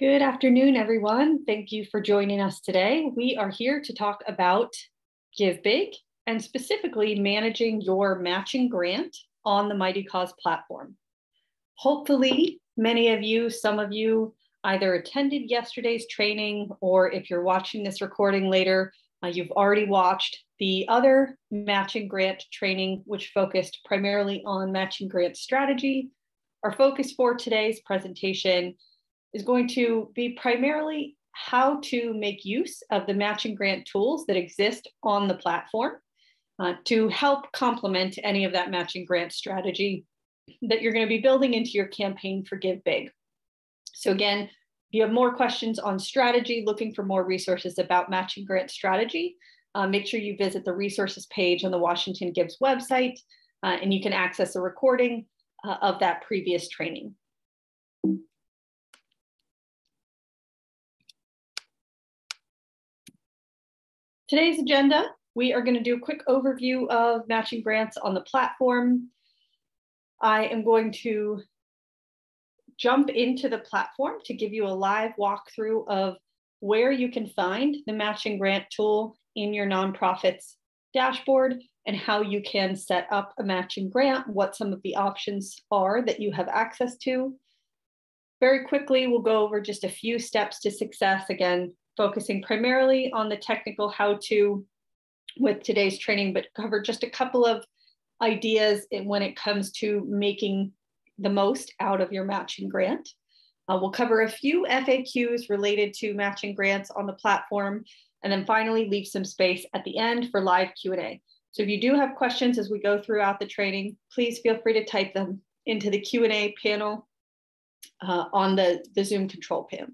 Good afternoon, everyone. Thank you for joining us today. We are here to talk about Give Big and specifically managing your matching grant on the Mightycause platform. Hopefully, many of you, some of you either attended yesterday's training or if you're watching this recording later, uh, you've already watched the other matching grant training, which focused primarily on matching grant strategy. Our focus for today's presentation is going to be primarily how to make use of the matching grant tools that exist on the platform uh, to help complement any of that matching grant strategy that you're going to be building into your campaign for Give Big. So again, if you have more questions on strategy, looking for more resources about matching grant strategy, uh, make sure you visit the resources page on the Washington Gives website, uh, and you can access a recording uh, of that previous training. Today's agenda, we are going to do a quick overview of matching grants on the platform. I am going to jump into the platform to give you a live walkthrough of where you can find the matching grant tool in your nonprofit's dashboard and how you can set up a matching grant, what some of the options are that you have access to. Very quickly, we'll go over just a few steps to success. Again, focusing primarily on the technical how to with today's training, but cover just a couple of ideas when it comes to making the most out of your matching grant. Uh, we'll cover a few FAQs related to matching grants on the platform, and then finally leave some space at the end for live Q&A. So if you do have questions as we go throughout the training, please feel free to type them into the Q&A panel uh, on the, the Zoom control panel.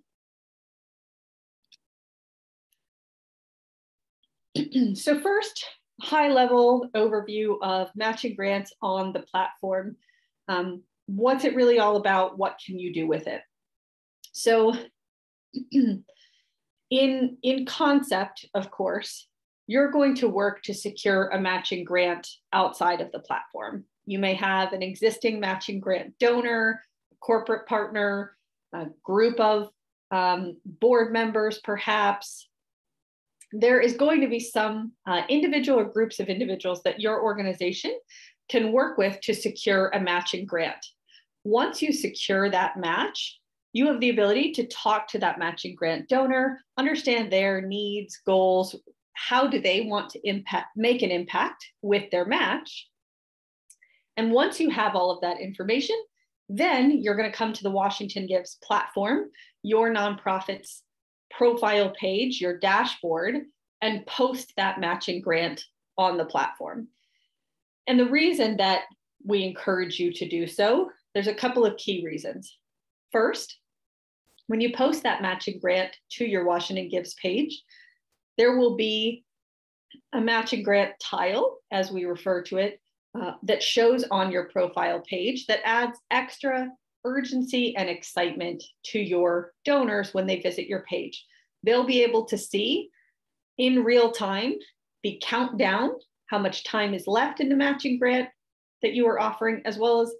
so first, high level overview of matching grants on the platform. Um, what's it really all about? What can you do with it? So in, in concept, of course, you're going to work to secure a matching grant outside of the platform. You may have an existing matching grant donor, corporate partner, a group of um, board members, perhaps, there is going to be some uh, individual or groups of individuals that your organization can work with to secure a matching grant. Once you secure that match, you have the ability to talk to that matching grant donor, understand their needs, goals, how do they want to impact, make an impact with their match. And once you have all of that information, then you're going to come to the Washington Gives platform, your nonprofit's profile page, your dashboard, and post that matching grant on the platform. And the reason that we encourage you to do so, there's a couple of key reasons. First, when you post that matching grant to your Washington Gives page, there will be a matching grant tile, as we refer to it, uh, that shows on your profile page that adds extra urgency and excitement to your donors when they visit your page. They'll be able to see in real time the countdown, how much time is left in the matching grant that you are offering, as well as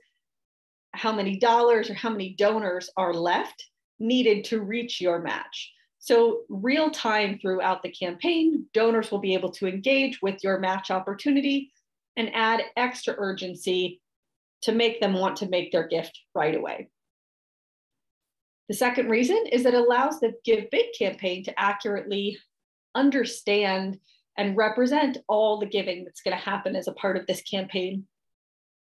how many dollars or how many donors are left needed to reach your match. So, real time throughout the campaign, donors will be able to engage with your match opportunity and add extra urgency to make them want to make their gift right away. The second reason is that it allows the Give Big campaign to accurately understand and represent all the giving that's going to happen as a part of this campaign.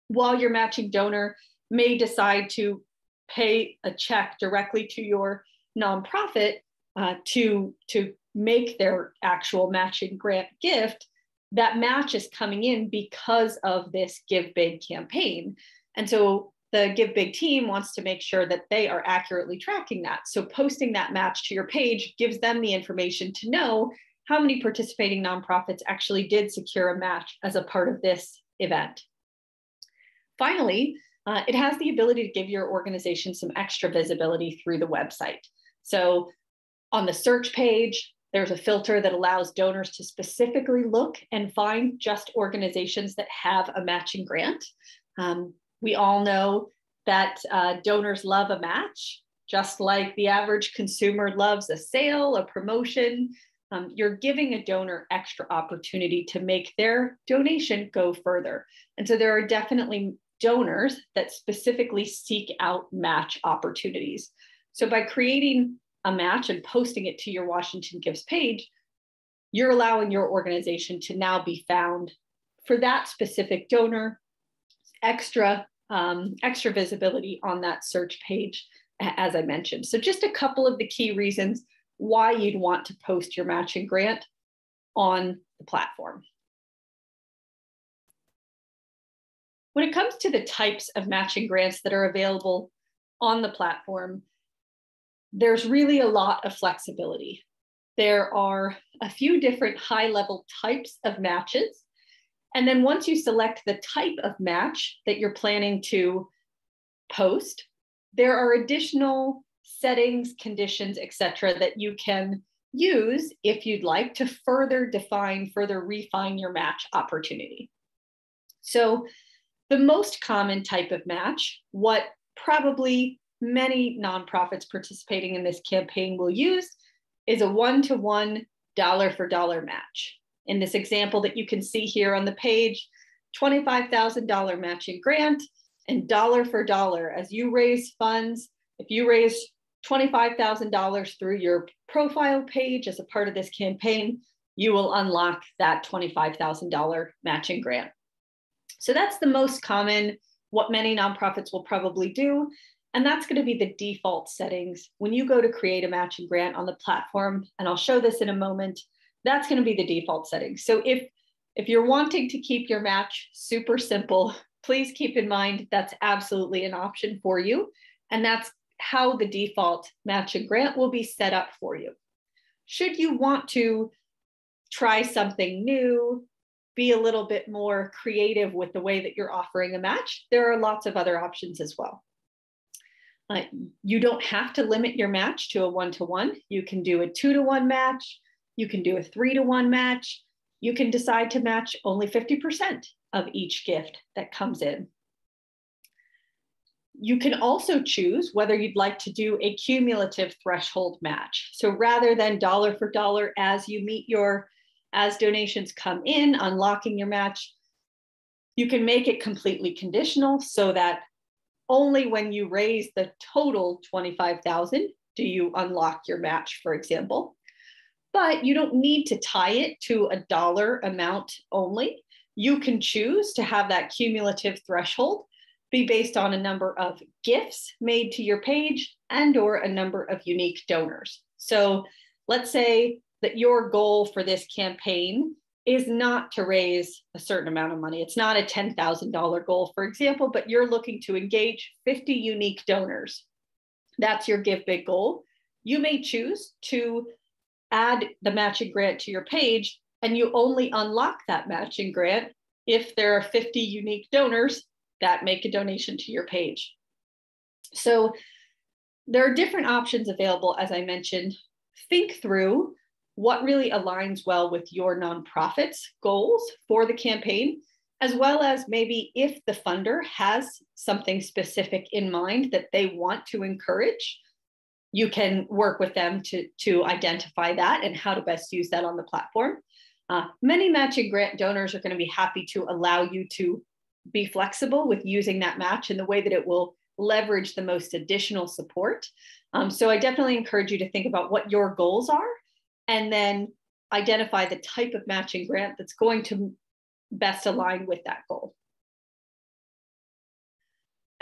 While your matching donor may decide to pay a check directly to your nonprofit uh, to, to make their actual matching grant gift, that match is coming in because of this Give Big campaign. And so the Give Big team wants to make sure that they are accurately tracking that. So posting that match to your page gives them the information to know how many participating nonprofits actually did secure a match as a part of this event. Finally, uh, it has the ability to give your organization some extra visibility through the website. So on the search page, there's a filter that allows donors to specifically look and find just organizations that have a matching grant. Um, we all know that uh, donors love a match. just like the average consumer loves a sale, a promotion, um, you're giving a donor extra opportunity to make their donation go further. And so there are definitely donors that specifically seek out match opportunities. So by creating a match and posting it to your Washington Gives page, you're allowing your organization to now be found for that specific donor, extra um, extra visibility on that search page, as I mentioned. So just a couple of the key reasons why you'd want to post your matching grant on the platform. When it comes to the types of matching grants that are available on the platform, there's really a lot of flexibility. There are a few different high level types of matches. And then once you select the type of match that you're planning to post, there are additional settings, conditions, etc., that you can use if you'd like to further define, further refine your match opportunity. So the most common type of match, what probably many nonprofits participating in this campaign will use is a one-to-one dollar for dollar match. In this example that you can see here on the page, $25,000 matching grant and dollar for dollar as you raise funds. If you raise $25,000 through your profile page as a part of this campaign, you will unlock that $25,000 matching grant. So that's the most common, what many nonprofits will probably do. And that's going to be the default settings when you go to create a matching grant on the platform. And I'll show this in a moment. That's going to be the default settings. So if if you're wanting to keep your match super simple, please keep in mind that's absolutely an option for you. And that's how the default matching grant will be set up for you. Should you want to try something new, be a little bit more creative with the way that you're offering a match, there are lots of other options as well. Uh, you don't have to limit your match to a one to one. You can do a two to one match. You can do a three to one match. You can decide to match only 50% of each gift that comes in. You can also choose whether you'd like to do a cumulative threshold match. So rather than dollar for dollar as you meet your, as donations come in, unlocking your match, you can make it completely conditional so that only when you raise the total 25,000 do you unlock your match, for example. But you don't need to tie it to a dollar amount only. You can choose to have that cumulative threshold be based on a number of gifts made to your page and or a number of unique donors. So let's say that your goal for this campaign is not to raise a certain amount of money. It's not a $10,000 goal, for example, but you're looking to engage 50 unique donors. That's your Give Big goal. You may choose to add the matching grant to your page, and you only unlock that matching grant if there are 50 unique donors that make a donation to your page. So there are different options available, as I mentioned. Think through what really aligns well with your nonprofit's goals for the campaign, as well as maybe if the funder has something specific in mind that they want to encourage, you can work with them to, to identify that and how to best use that on the platform. Uh, many matching grant donors are going to be happy to allow you to be flexible with using that match in the way that it will leverage the most additional support. Um, so I definitely encourage you to think about what your goals are and then identify the type of matching grant that's going to best align with that goal.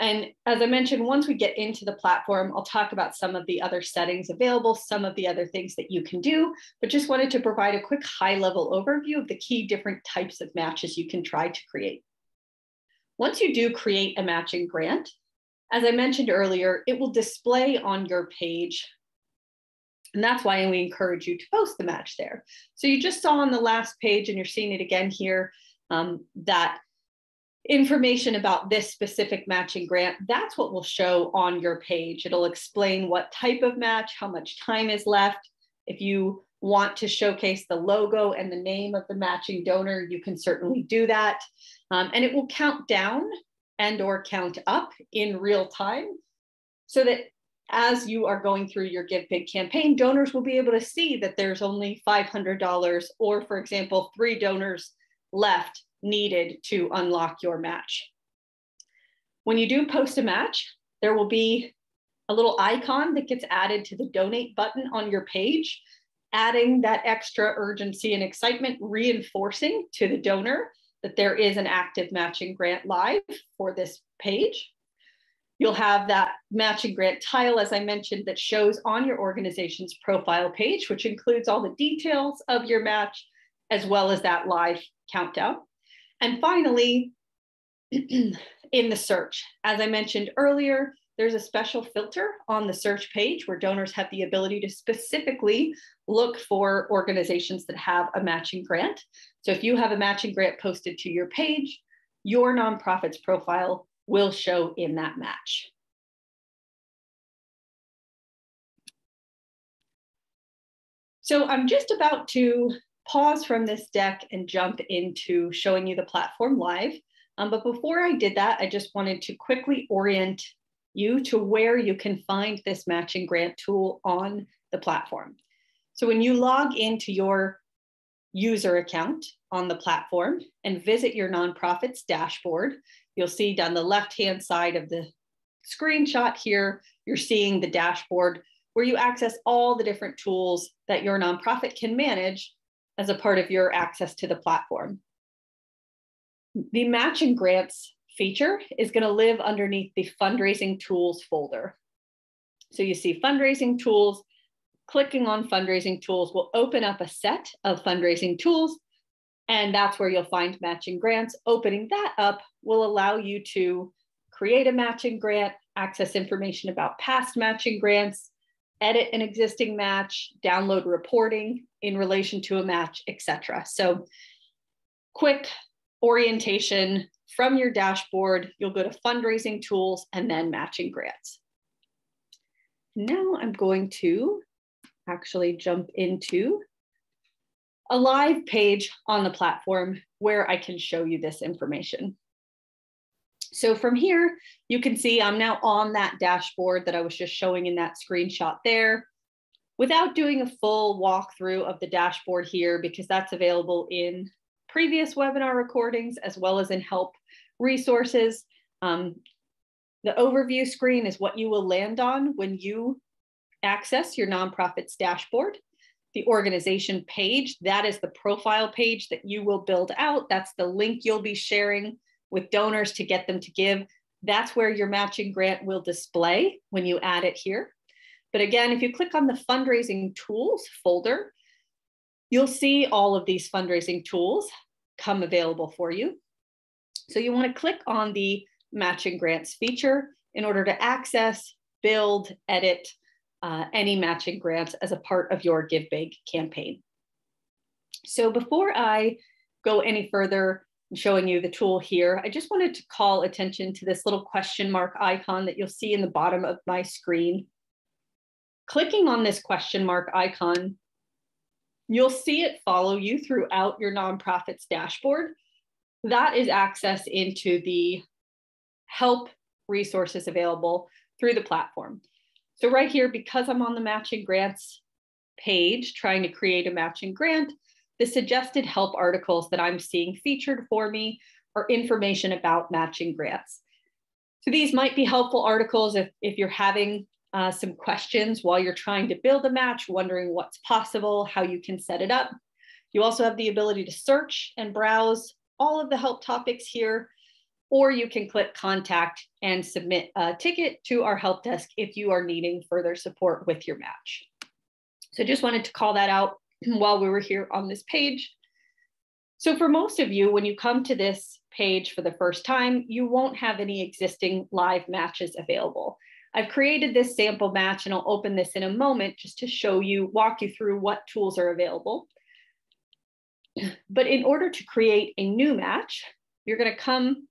And as I mentioned, once we get into the platform, I'll talk about some of the other settings available, some of the other things that you can do, but just wanted to provide a quick high level overview of the key different types of matches you can try to create. Once you do create a matching grant, as I mentioned earlier, it will display on your page. And that's why we encourage you to post the match there. So you just saw on the last page, and you're seeing it again here, um, that information about this specific matching grant, that's what will show on your page. It'll explain what type of match, how much time is left. If you want to showcase the logo and the name of the matching donor, you can certainly do that. Um, and it will count down and or count up in real time so that as you are going through your Give Big campaign, donors will be able to see that there's only $500 or, for example, three donors left needed to unlock your match. When you do post a match, there will be a little icon that gets added to the donate button on your page, adding that extra urgency and excitement, reinforcing to the donor that there is an active matching grant live for this page. You'll have that matching grant tile, as I mentioned, that shows on your organization's profile page, which includes all the details of your match, as well as that live countdown. And finally, in the search, as I mentioned earlier, there's a special filter on the search page where donors have the ability to specifically look for organizations that have a matching grant. So if you have a matching grant posted to your page, your nonprofit's profile will show in that match. So I'm just about to pause from this deck and jump into showing you the platform live. Um, but before I did that, I just wanted to quickly orient you to where you can find this matching grant tool on the platform. So when you log into your user account on the platform and visit your nonprofit's dashboard, you'll see down the left-hand side of the screenshot here, you're seeing the dashboard where you access all the different tools that your nonprofit can manage as a part of your access to the platform. The matching grants feature is going to live underneath the fundraising tools folder. So you see fundraising tools, clicking on fundraising tools will open up a set of fundraising tools. And that's where you'll find matching grants. Opening that up will allow you to create a matching grant, access information about past matching grants, edit an existing match, download reporting in relation to a match, etc. So quick orientation from your dashboard, you'll go to fundraising tools and then matching grants. Now I'm going to actually jump into a live page on the platform where I can show you this information. So from here, you can see I'm now on that dashboard that I was just showing in that screenshot there without doing a full walkthrough of the dashboard here because that's available in previous webinar recordings as well as in help resources. Um, the overview screen is what you will land on when you access your nonprofit's dashboard. The organization page, that is the profile page that you will build out. That's the link you'll be sharing with donors to get them to give. That's where your matching grant will display when you add it here. But again, if you click on the fundraising tools folder, you'll see all of these fundraising tools come available for you. So you want to click on the matching grants feature in order to access, build, edit uh, any matching grants as a part of your Give Big campaign. So before I go any further showing you the tool here, I just wanted to call attention to this little question mark icon that you'll see in the bottom of my screen. Clicking on this question mark icon, you'll see it follow you throughout your nonprofit's dashboard that is access into the help resources available through the platform. So right here, because I'm on the matching grants page trying to create a matching grant, the suggested help articles that I'm seeing featured for me are information about matching grants. So these might be helpful articles if, if you're having uh, some questions while you're trying to build a match, wondering what's possible, how you can set it up. You also have the ability to search and browse all of the help topics here, or you can click contact and submit a ticket to our help desk if you are needing further support with your match. So just wanted to call that out while we were here on this page. So for most of you, when you come to this page for the first time, you won't have any existing live matches available. I've created this sample match and I'll open this in a moment just to show you, walk you through what tools are available. But in order to create a new match, you're going to come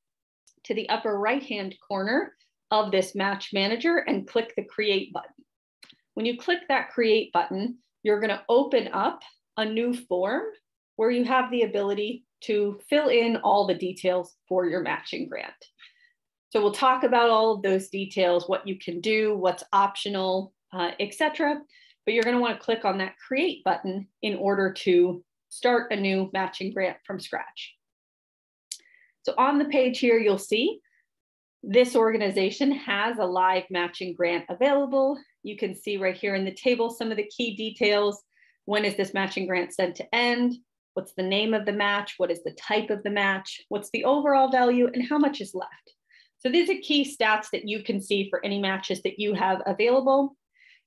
to the upper right-hand corner of this match manager and click the create button. When you click that create button, you're going to open up a new form where you have the ability to fill in all the details for your matching grant. So we'll talk about all of those details, what you can do, what's optional, uh, etc. But you're gonna to want to click on that create button in order to start a new matching grant from scratch. So on the page here, you'll see this organization has a live matching grant available. You can see right here in the table some of the key details. When is this matching grant sent to end? What's the name of the match? What is the type of the match? What's the overall value and how much is left? So these are key stats that you can see for any matches that you have available.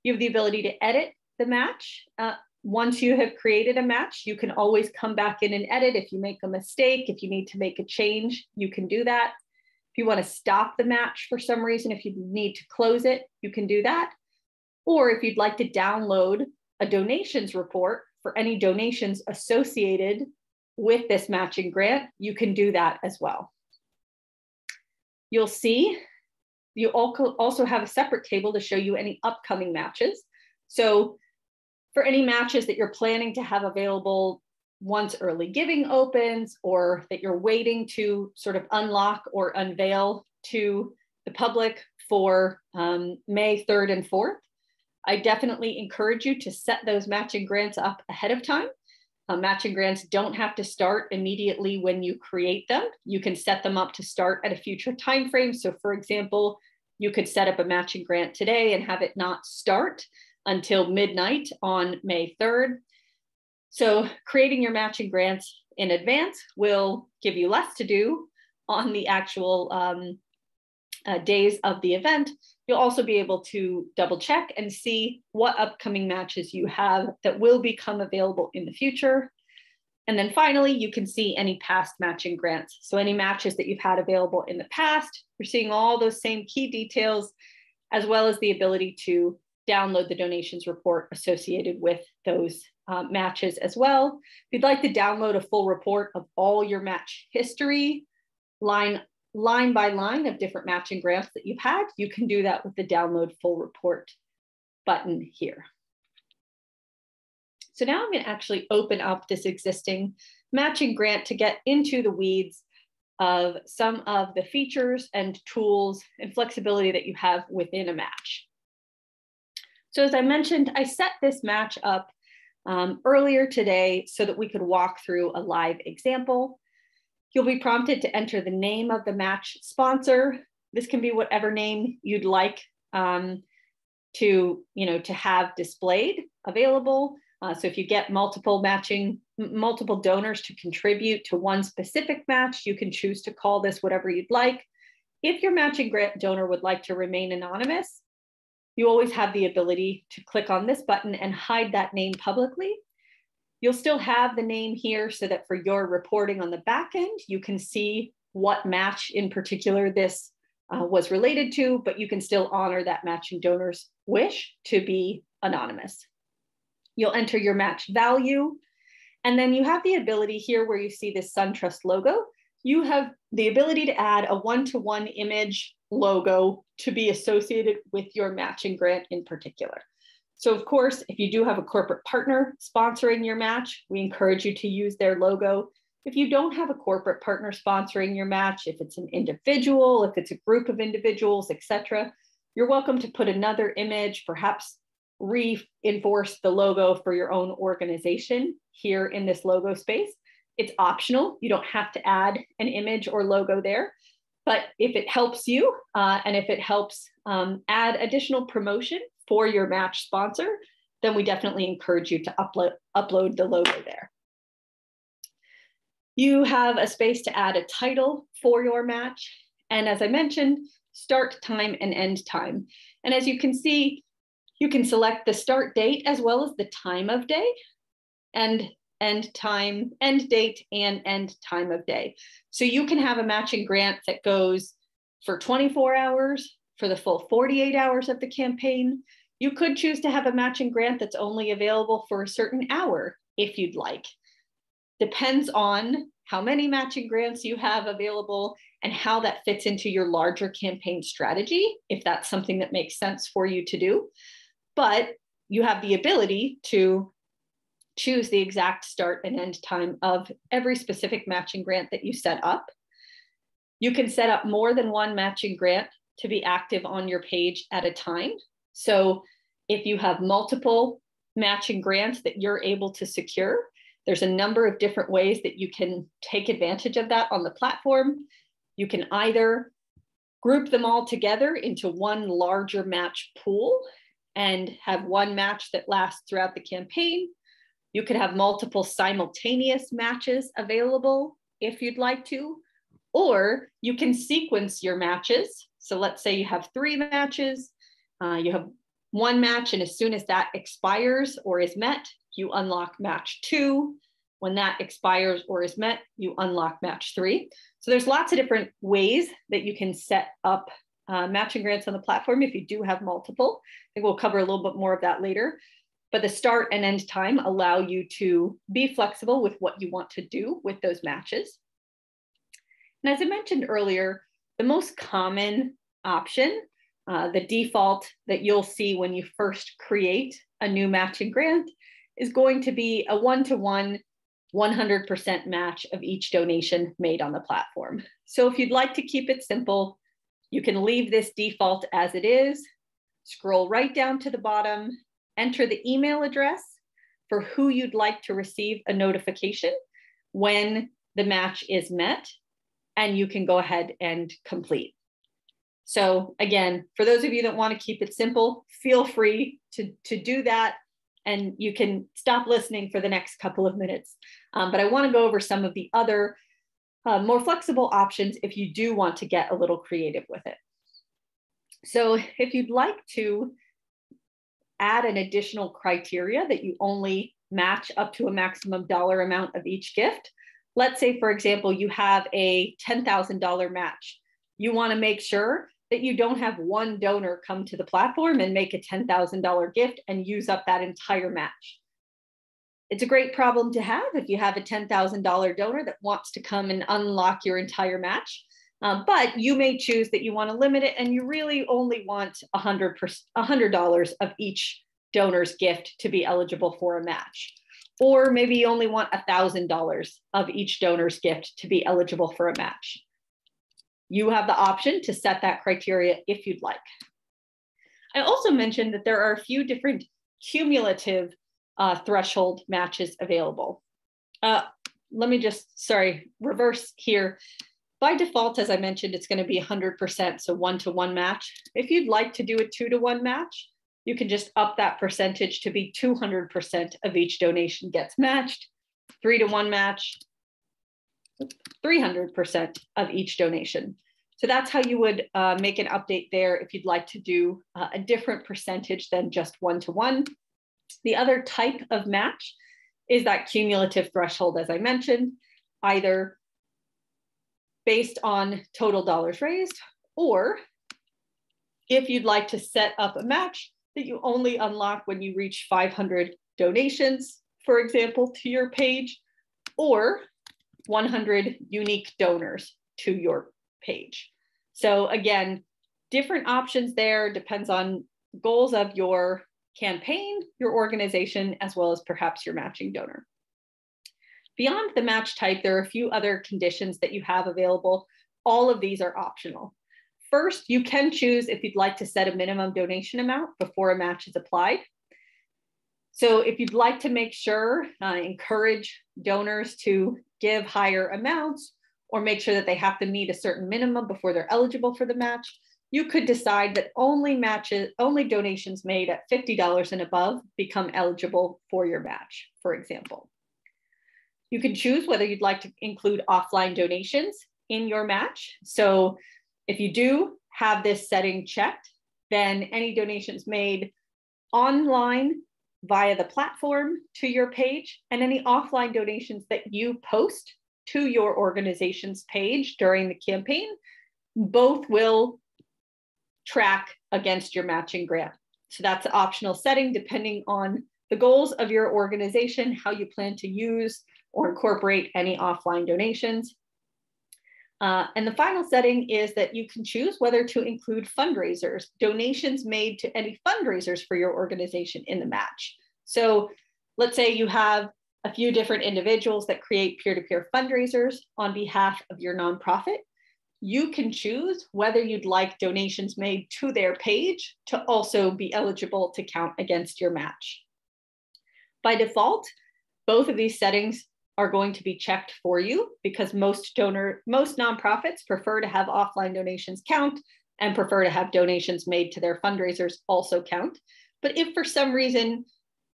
You have the ability to edit the match. Uh, once you have created a match, you can always come back in and edit. If you make a mistake, if you need to make a change, you can do that. If you want to stop the match for some reason, if you need to close it, you can do that. Or if you'd like to download a donations report for any donations associated with this matching grant, you can do that as well. You'll see you also have a separate table to show you any upcoming matches. So for any matches that you're planning to have available once early giving opens or that you're waiting to sort of unlock or unveil to the public for um, May 3rd and 4th, I definitely encourage you to set those matching grants up ahead of time. Uh, matching grants don't have to start immediately when you create them. You can set them up to start at a future time frame. So for example, you could set up a matching grant today and have it not start until midnight on May 3rd. So creating your matching grants in advance will give you less to do on the actual um, uh, days of the event. You'll also be able to double check and see what upcoming matches you have that will become available in the future. And then finally, you can see any past matching grants. So any matches that you've had available in the past, you're seeing all those same key details, as well as the ability to download the donations report associated with those uh, matches as well. If you'd like to download a full report of all your match history, line, line by line of different matching grants that you've had, you can do that with the download full report button here. So now I'm gonna actually open up this existing matching grant to get into the weeds of some of the features and tools and flexibility that you have within a match. So as I mentioned, I set this match up um, earlier today so that we could walk through a live example. You'll be prompted to enter the name of the match sponsor. This can be whatever name you'd like um, to, you know, to have displayed available. Uh, so if you get multiple matching, multiple donors to contribute to one specific match, you can choose to call this whatever you'd like. If your matching grant donor would like to remain anonymous, you always have the ability to click on this button and hide that name publicly. You'll still have the name here so that for your reporting on the back end, you can see what match in particular this uh, was related to, but you can still honor that matching donor's wish to be anonymous. You'll enter your match value, and then you have the ability here where you see this SunTrust logo, you have the ability to add a one-to-one -one image logo to be associated with your matching grant in particular. So of course, if you do have a corporate partner sponsoring your match, we encourage you to use their logo. If you don't have a corporate partner sponsoring your match, if it's an individual, if it's a group of individuals, etc., you're welcome to put another image, perhaps reinforce the logo for your own organization here in this logo space. It's optional. You don't have to add an image or logo there. But if it helps you uh, and if it helps um, add additional promotion for your match sponsor, then we definitely encourage you to upload, upload the logo there. You have a space to add a title for your match. And as I mentioned, start time and end time. And as you can see, you can select the start date as well as the time of day. And end time, end date, and end time of day. So you can have a matching grant that goes for 24 hours, for the full 48 hours of the campaign. You could choose to have a matching grant that's only available for a certain hour if you'd like. Depends on how many matching grants you have available and how that fits into your larger campaign strategy, if that's something that makes sense for you to do. But you have the ability to choose the exact start and end time of every specific matching grant that you set up. You can set up more than one matching grant to be active on your page at a time. So if you have multiple matching grants that you're able to secure, there's a number of different ways that you can take advantage of that on the platform. You can either group them all together into one larger match pool and have one match that lasts throughout the campaign. You could have multiple simultaneous matches available if you'd like to, or you can sequence your matches. So let's say you have three matches, uh, you have one match, and as soon as that expires or is met, you unlock match two. When that expires or is met, you unlock match three. So there's lots of different ways that you can set up uh, matching grants on the platform if you do have multiple. I think we'll cover a little bit more of that later. But the start and end time allow you to be flexible with what you want to do with those matches. And as I mentioned earlier, the most common option, uh, the default that you'll see when you first create a new matching grant is going to be a one-to-one 100% match of each donation made on the platform. So if you'd like to keep it simple, you can leave this default as it is, scroll right down to the bottom, enter the email address for who you'd like to receive a notification when the match is met, and you can go ahead and complete. So again, for those of you that want to keep it simple, feel free to, to do that and you can stop listening for the next couple of minutes. Um, but I want to go over some of the other uh, more flexible options if you do want to get a little creative with it. So if you'd like to add an additional criteria that you only match up to a maximum dollar amount of each gift, let's say, for example, you have a $10,000 match. You want to make sure that you don't have one donor come to the platform and make a $10,000 gift and use up that entire match. It's a great problem to have if you have a $10,000 donor that wants to come and unlock your entire match. Um, but you may choose that you want to limit it and you really only want $100, $100 of each donor's gift to be eligible for a match. Or maybe you only want $1,000 of each donor's gift to be eligible for a match. You have the option to set that criteria if you'd like. I also mentioned that there are a few different cumulative uh, threshold matches available. Uh, let me just, sorry, reverse here. By default, as I mentioned, it's gonna be 100%, so one to one match. If you'd like to do a two to one match, you can just up that percentage to be 200% of each donation gets matched, three to one match, 300% of each donation. So that's how you would uh, make an update there if you'd like to do uh, a different percentage than just one to one. The other type of match is that cumulative threshold, as I mentioned, either based on total dollars raised, or if you'd like to set up a match that you only unlock when you reach 500 donations, for example, to your page, or 100 unique donors to your page. So again, different options there depends on goals of your campaign, your organization, as well as perhaps your matching donor. Beyond the match type, there are a few other conditions that you have available. All of these are optional. First, you can choose if you'd like to set a minimum donation amount before a match is applied. So if you'd like to make sure, uh, encourage donors to give higher amounts or make sure that they have to meet a certain minimum before they're eligible for the match, you could decide that only matches, only donations made at $50 and above become eligible for your match, for example. You can choose whether you'd like to include offline donations in your match. So if you do have this setting checked, then any donations made online via the platform to your page and any offline donations that you post to your organization's page during the campaign, both will track against your matching grant. So that's an optional setting depending on the goals of your organization, how you plan to use or incorporate any offline donations. Uh, and the final setting is that you can choose whether to include fundraisers, donations made to any fundraisers for your organization in the match. So let's say you have a few different individuals that create peer-to-peer -peer fundraisers on behalf of your nonprofit you can choose whether you'd like donations made to their page to also be eligible to count against your match. By default, both of these settings are going to be checked for you because most donor, most nonprofits prefer to have offline donations count and prefer to have donations made to their fundraisers also count. But if for some reason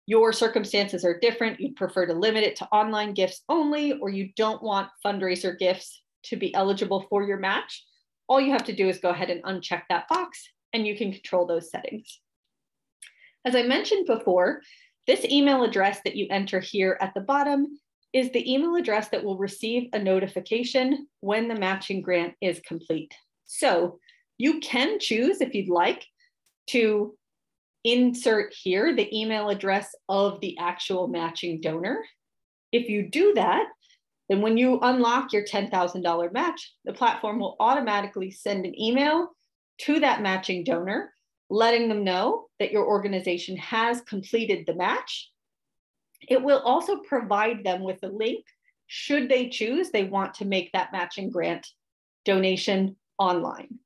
your circumstances are different, you'd prefer to limit it to online gifts only, or you don't want fundraiser gifts to be eligible for your match, all you have to do is go ahead and uncheck that box and you can control those settings. As I mentioned before, this email address that you enter here at the bottom is the email address that will receive a notification when the matching grant is complete. So you can choose if you'd like to insert here the email address of the actual matching donor. If you do that, then when you unlock your $10,000 match, the platform will automatically send an email to that matching donor, letting them know that your organization has completed the match. It will also provide them with a link should they choose they want to make that matching grant donation online.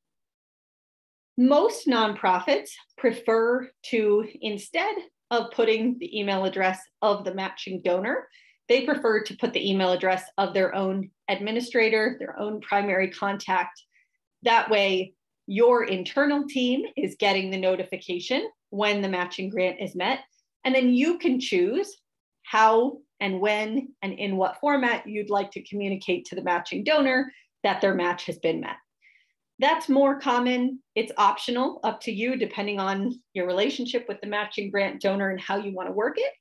Most nonprofits prefer to, instead of putting the email address of the matching donor, they prefer to put the email address of their own administrator, their own primary contact. That way, your internal team is getting the notification when the matching grant is met. And then you can choose how and when and in what format you'd like to communicate to the matching donor that their match has been met. That's more common. It's optional, up to you, depending on your relationship with the matching grant donor and how you want to work it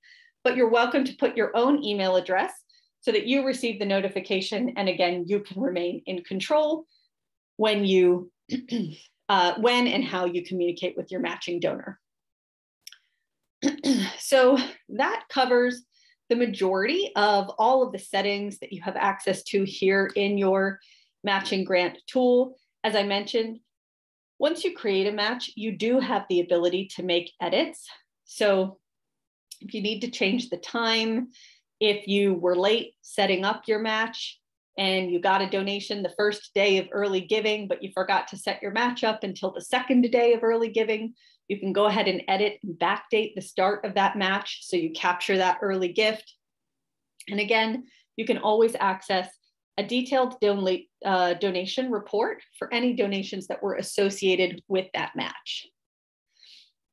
but you're welcome to put your own email address so that you receive the notification. And again, you can remain in control when you, uh, when and how you communicate with your matching donor. so that covers the majority of all of the settings that you have access to here in your matching grant tool. As I mentioned, once you create a match, you do have the ability to make edits. So if you need to change the time, if you were late setting up your match and you got a donation the first day of early giving, but you forgot to set your match up until the second day of early giving, you can go ahead and edit and backdate the start of that match so you capture that early gift. And again, you can always access a detailed don uh, donation report for any donations that were associated with that match.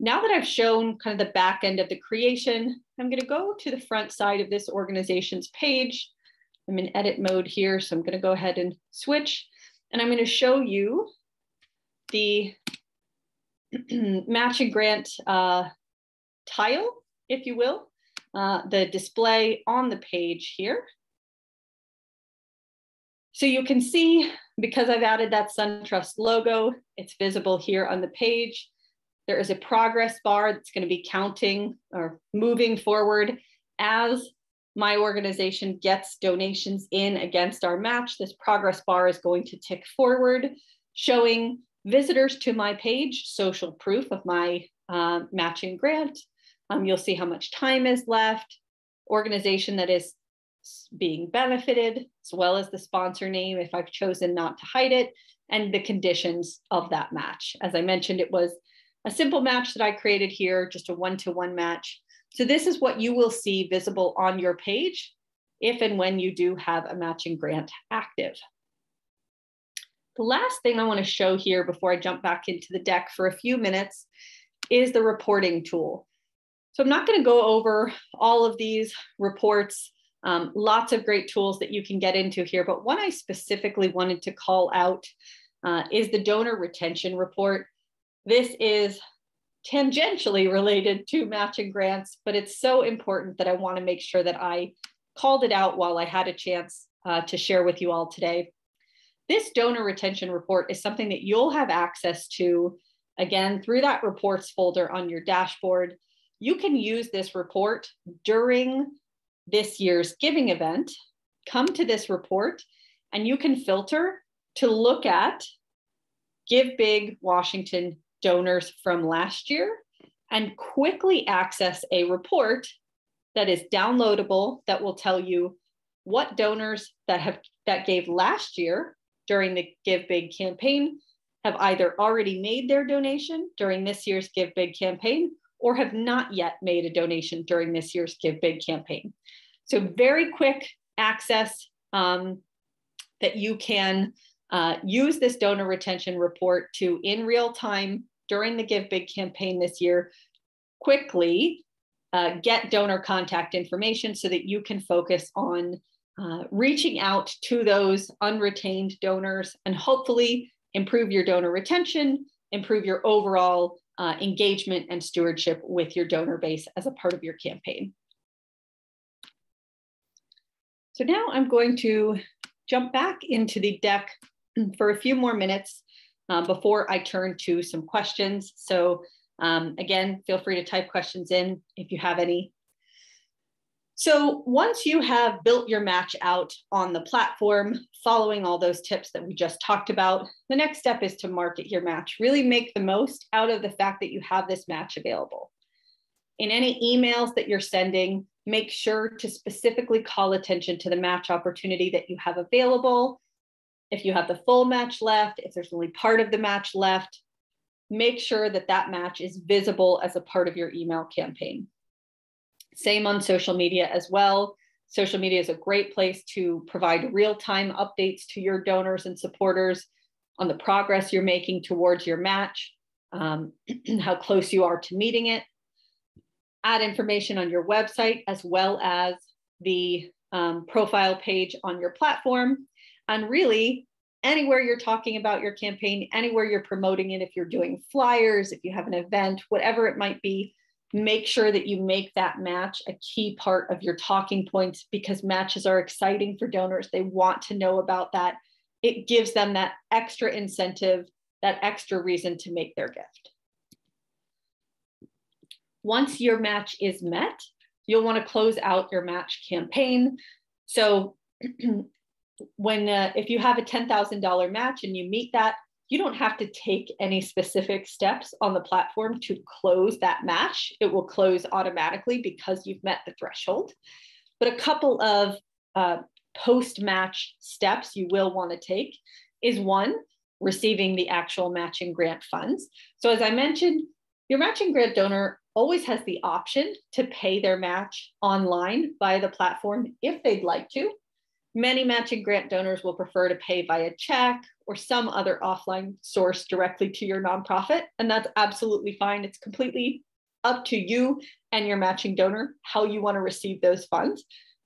Now that I've shown kind of the back end of the creation, I'm going to go to the front side of this organization's page. I'm in edit mode here, so I'm going to go ahead and switch. And I'm going to show you the matching grant uh, tile, if you will, uh, the display on the page here. So you can see, because I've added that SunTrust logo, it's visible here on the page. There is a progress bar that's going to be counting or moving forward as my organization gets donations in against our match. This progress bar is going to tick forward, showing visitors to my page social proof of my uh, matching grant. Um, you'll see how much time is left, organization that is being benefited, as well as the sponsor name if I've chosen not to hide it, and the conditions of that match. As I mentioned, it was a simple match that I created here, just a one-to-one match. So this is what you will see visible on your page if and when you do have a matching grant active. The last thing I wanna show here before I jump back into the deck for a few minutes is the reporting tool. So I'm not gonna go over all of these reports, um, lots of great tools that you can get into here, but one I specifically wanted to call out uh, is the donor retention report. This is tangentially related to matching grants, but it's so important that I want to make sure that I called it out while I had a chance uh, to share with you all today. This donor retention report is something that you'll have access to again through that reports folder on your dashboard. You can use this report during this year's giving event. Come to this report and you can filter to look at Give Big Washington donors from last year and quickly access a report that is downloadable that will tell you what donors that have that gave last year during the Give Big campaign have either already made their donation during this year's Give Big campaign or have not yet made a donation during this year's Give Big campaign. So very quick access um, that you can uh, use this donor retention report to in real time during the Give Big campaign this year, quickly uh, get donor contact information so that you can focus on uh, reaching out to those unretained donors and hopefully improve your donor retention, improve your overall uh, engagement and stewardship with your donor base as a part of your campaign. So now I'm going to jump back into the deck for a few more minutes uh, before I turn to some questions. So um, again, feel free to type questions in if you have any. So once you have built your match out on the platform, following all those tips that we just talked about, the next step is to market your match. Really make the most out of the fact that you have this match available. In any emails that you're sending, make sure to specifically call attention to the match opportunity that you have available. If you have the full match left, if there's only part of the match left, make sure that that match is visible as a part of your email campaign. Same on social media as well. Social media is a great place to provide real-time updates to your donors and supporters on the progress you're making towards your match, um, how close you are to meeting it. Add information on your website as well as the um, profile page on your platform. And really, anywhere you're talking about your campaign, anywhere you're promoting it, if you're doing flyers, if you have an event, whatever it might be, make sure that you make that match a key part of your talking points because matches are exciting for donors. They want to know about that. It gives them that extra incentive, that extra reason to make their gift. Once your match is met, you'll want to close out your match campaign. So when uh, if you have a $10,000 match and you meet that, you don't have to take any specific steps on the platform to close that match. It will close automatically because you've met the threshold. But a couple of uh, post match steps you will want to take is one, receiving the actual matching grant funds. So, as I mentioned, your matching grant donor always has the option to pay their match online via the platform if they'd like to. Many matching grant donors will prefer to pay via check or some other offline source directly to your nonprofit, and that's absolutely fine. It's completely up to you and your matching donor how you want to receive those funds,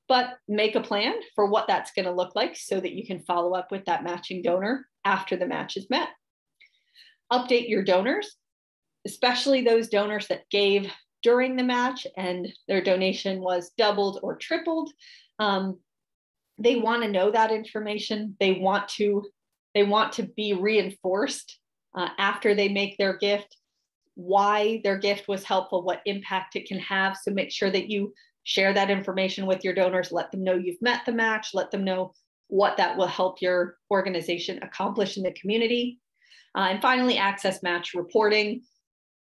but make a plan for what that's going to look like so that you can follow up with that matching donor after the match is met. Update your donors, especially those donors that gave during the match and their donation was doubled or tripled. Um, they want to know that information. They want to they want to be reinforced uh, after they make their gift why their gift was helpful what impact it can have. So make sure that you share that information with your donors. Let them know you've met the match. Let them know what that will help your organization accomplish in the community. Uh, and finally access match reporting.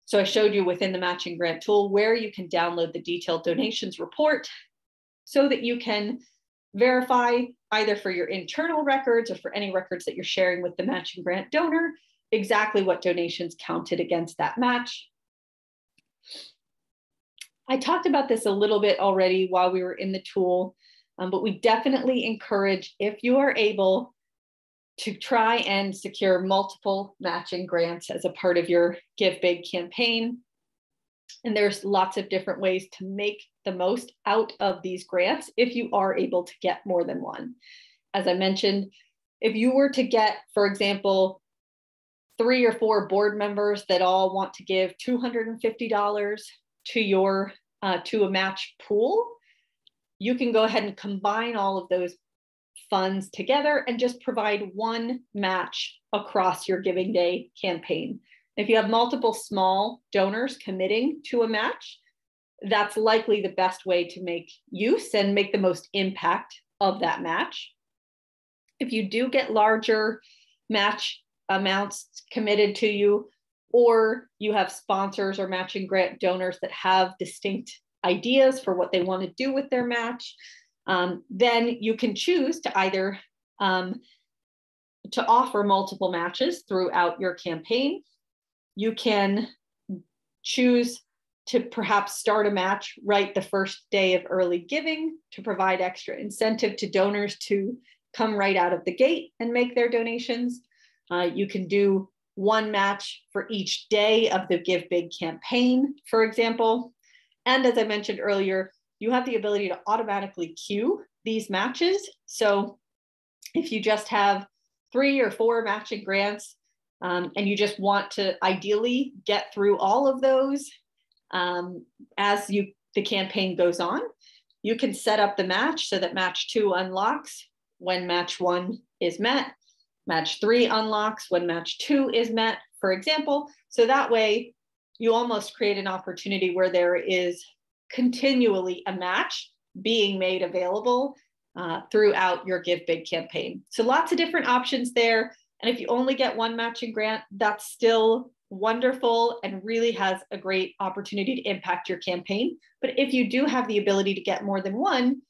So i showed you within the matching grant tool where you can download the detailed donations report so that you can verify either for your internal records or for any records that you're sharing with the matching grant donor exactly what donations counted against that match. I talked about this a little bit already while we were in the tool, um, but we definitely encourage if you are able to try and secure multiple matching grants as a part of your Give Big campaign. And there's lots of different ways to make the most out of these grants if you are able to get more than one. As I mentioned, if you were to get, for example, three or four board members that all want to give $250 to your uh, to a match pool, you can go ahead and combine all of those funds together and just provide one match across your Giving Day campaign. If you have multiple small donors committing to a match, that's likely the best way to make use and make the most impact of that match. If you do get larger match amounts committed to you, or you have sponsors or matching grant donors that have distinct ideas for what they want to do with their match, um, then you can choose to either um, to offer multiple matches throughout your campaign. You can choose to perhaps start a match right the first day of early giving to provide extra incentive to donors to come right out of the gate and make their donations. Uh, you can do one match for each day of the Give Big campaign, for example. And as I mentioned earlier, you have the ability to automatically queue these matches. So if you just have three or four matching grants um, and you just want to ideally get through all of those um, as you the campaign goes on, you can set up the match so that match two unlocks when match one is met, match three unlocks when match two is met, for example. So that way you almost create an opportunity where there is continually a match being made available uh, throughout your Give Big campaign. So lots of different options there. And if you only get one matching grant, that's still wonderful and really has a great opportunity to impact your campaign. But if you do have the ability to get more than one,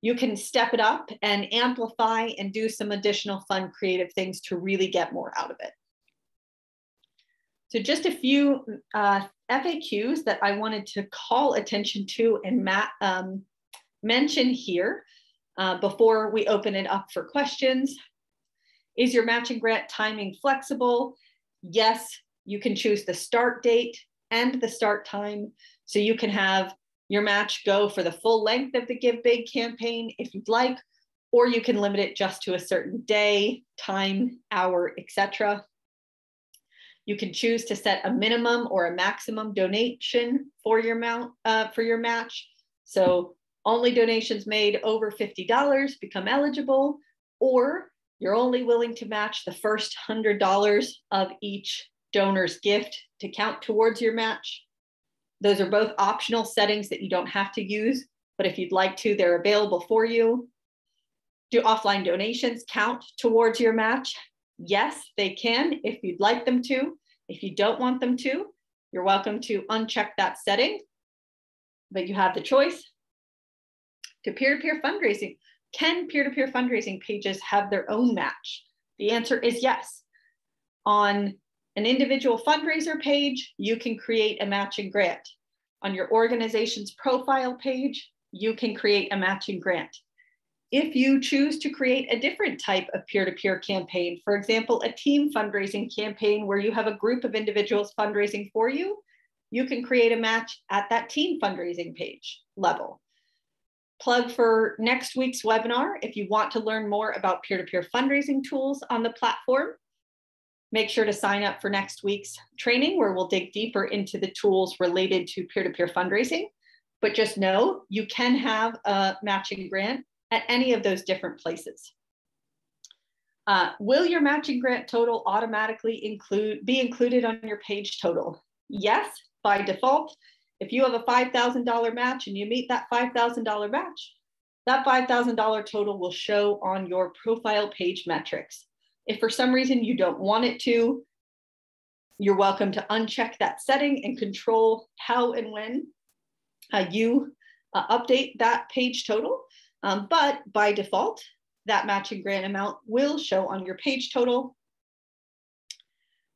you can step it up and amplify and do some additional fun creative things to really get more out of it. So just a few uh, FAQs that I wanted to call attention to and Matt, um, mention here uh, before we open it up for questions. Is your matching grant timing flexible? Yes, you can choose the start date and the start time. So you can have your match go for the full length of the Give Big campaign if you'd like, or you can limit it just to a certain day, time, hour, etc. You can choose to set a minimum or a maximum donation for your mount uh, for your match. So only donations made over $50 become eligible, or you're only willing to match the first $100 of each donor's gift to count towards your match. Those are both optional settings that you don't have to use, but if you'd like to, they're available for you. Do offline donations count towards your match? Yes, they can if you'd like them to. If you don't want them to, you're welcome to uncheck that setting, but you have the choice. To peer-to-peer fundraising, can peer-to-peer fundraising pages have their own match? The answer is yes. On an individual fundraiser page, you can create a matching grant. On your organization's profile page, you can create a matching grant. If you choose to create a different type of peer-to-peer campaign, for example, a team fundraising campaign where you have a group of individuals fundraising for you, you can create a match at that team fundraising page level. Plug for next week's webinar. If you want to learn more about peer-to-peer fundraising tools on the platform, make sure to sign up for next week's training where we'll dig deeper into the tools related to peer-to-peer fundraising. But just know you can have a matching grant at any of those different places. Uh, will your matching grant total automatically include be included on your page total? Yes, by default. If you have a $5,000 match and you meet that $5,000 match, that $5,000 total will show on your profile page metrics. If for some reason you don't want it to, you're welcome to uncheck that setting and control how and when uh, you uh, update that page total. Um, but by default, that matching grant amount will show on your page total.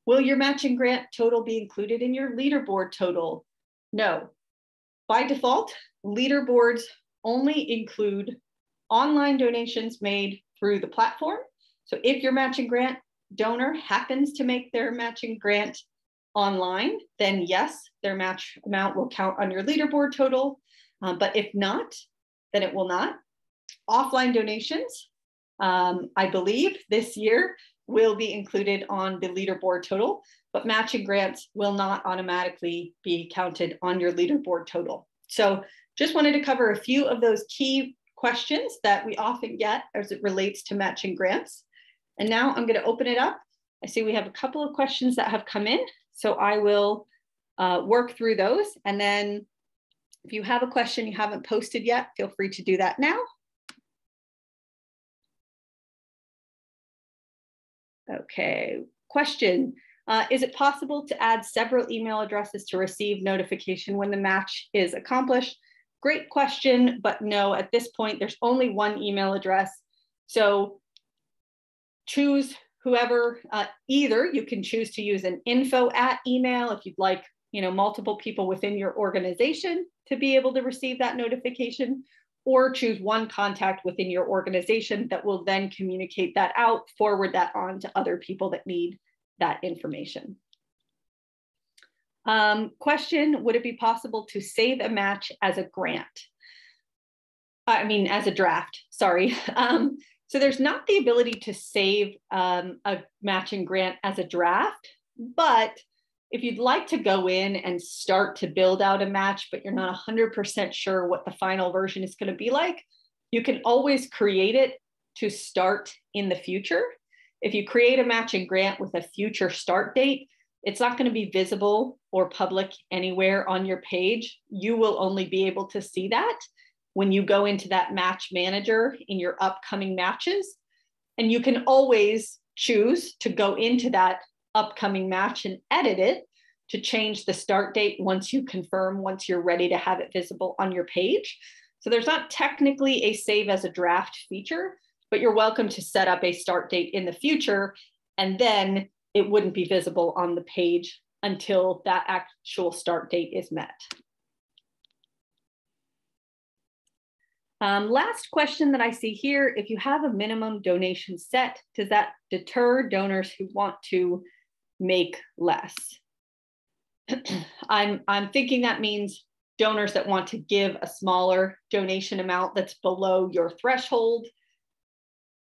Will your matching grant total be included in your leaderboard total? No. By default, leaderboards only include online donations made through the platform. So if your matching grant donor happens to make their matching grant online, then yes, their match amount will count on your leaderboard total. Uh, but if not, then it will not offline donations, um, I believe this year will be included on the leaderboard total, but matching grants will not automatically be counted on your leaderboard total. So just wanted to cover a few of those key questions that we often get as it relates to matching grants. And now I'm gonna open it up. I see we have a couple of questions that have come in, so I will uh, work through those. And then if you have a question you haven't posted yet, feel free to do that now. Okay, question. Uh, is it possible to add several email addresses to receive notification when the match is accomplished? Great question, but no, at this point, there's only one email address. So choose whoever, uh, either you can choose to use an info at email if you'd like, you know, multiple people within your organization to be able to receive that notification, or choose one contact within your organization that will then communicate that out, forward that on to other people that need that information. Um, question, would it be possible to save a match as a grant? I mean, as a draft, sorry. Um, so there's not the ability to save um, a matching grant as a draft, but if you'd like to go in and start to build out a match, but you're not 100% sure what the final version is going to be like, you can always create it to start in the future. If you create a matching grant with a future start date, it's not going to be visible or public anywhere on your page. You will only be able to see that when you go into that match manager in your upcoming matches. And you can always choose to go into that upcoming match and edit it to change the start date once you confirm, once you're ready to have it visible on your page. So there's not technically a save as a draft feature, but you're welcome to set up a start date in the future and then it wouldn't be visible on the page until that actual start date is met. Um, last question that I see here, if you have a minimum donation set, does that deter donors who want to make less? I'm, I'm thinking that means donors that want to give a smaller donation amount that's below your threshold.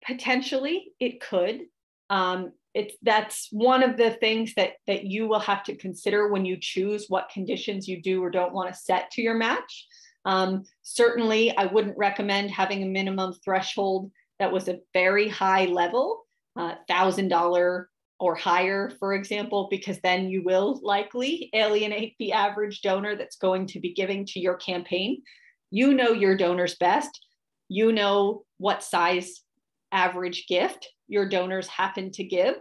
Potentially, it could. Um, it's that's one of the things that that you will have to consider when you choose what conditions you do or don't want to set to your match. Um, certainly, I wouldn't recommend having a minimum threshold that was a very high level, uh, $1,000 or higher, for example, because then you will likely alienate the average donor that's going to be giving to your campaign. You know your donors best. You know what size average gift your donors happen to give.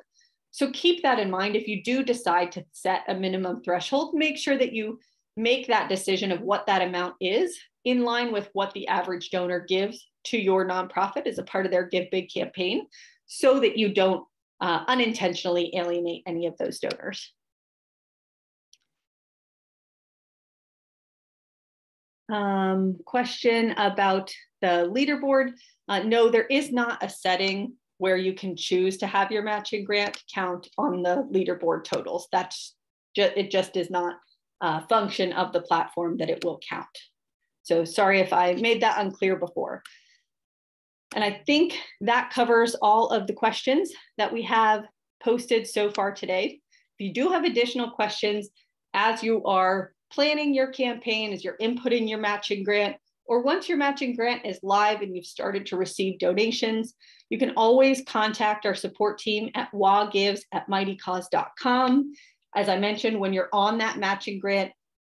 So keep that in mind. If you do decide to set a minimum threshold, make sure that you make that decision of what that amount is in line with what the average donor gives to your nonprofit as a part of their Give Big campaign so that you don't uh, unintentionally alienate any of those donors. Um, question about the leaderboard. Uh, no, there is not a setting where you can choose to have your matching grant count on the leaderboard totals. That's just, it just is not a function of the platform that it will count. So sorry if I made that unclear before. And I think that covers all of the questions that we have posted so far today. If you do have additional questions as you are planning your campaign, as you're inputting your matching grant, or once your matching grant is live and you've started to receive donations, you can always contact our support team at wagives at mightycause.com as I mentioned, when you're on that matching grant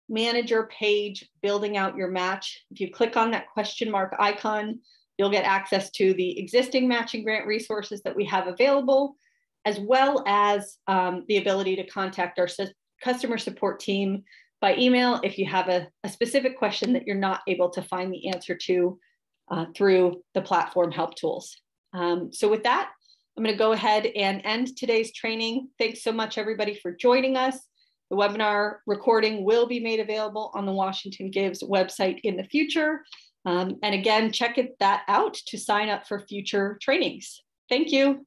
manager page, building out your match, if you click on that question mark icon, you'll get access to the existing matching grant resources that we have available, as well as um, the ability to contact our customer support team by email if you have a, a, specific question that you're not able to find the answer to uh, through the platform help tools. Um, so with that, I'm going to go ahead and end today's training. Thanks so much, everybody, for joining us. The webinar recording will be made available on the Washington Gives website in the future. Um, and again, check it, that out to sign up for future trainings. Thank you.